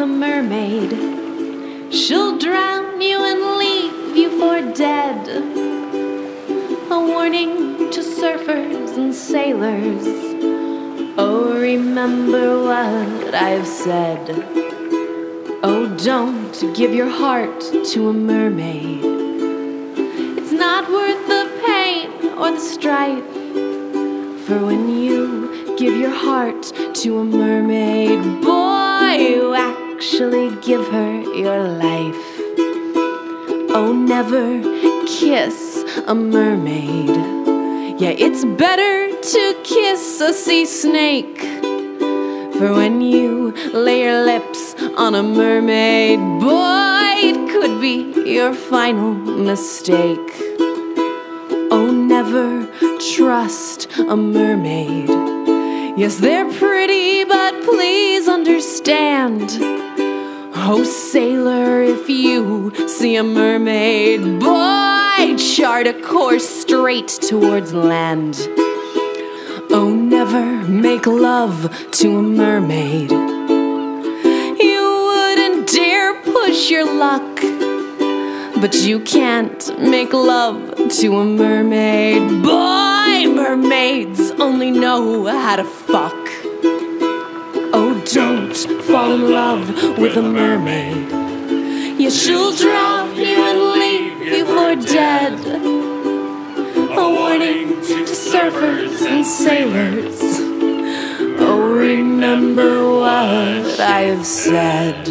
a mermaid. She'll drown you and leave you for dead. A warning to surfers and sailors. Oh, remember what I've said. Oh, don't give your heart to a mermaid. It's not worth the pain or the strife. For when you give your heart to a mermaid, actually give her your life. Oh, never kiss a mermaid. Yeah, it's better to kiss a sea snake. For when you lay your lips on a mermaid, boy, it could be your final mistake. Oh, never trust a mermaid. Yes, they're pretty, but please understand. Oh, sailor, if you see a mermaid, boy, chart a course straight towards land. Oh, never make love to a mermaid. You wouldn't dare push your luck, but you can't make love to a mermaid. Boy, mermaids only know how to fuck. Fall in love with a mermaid. Yeah, she'll drown you and leave you for dead. A warning to surfers and sailors. Oh, remember what I've said.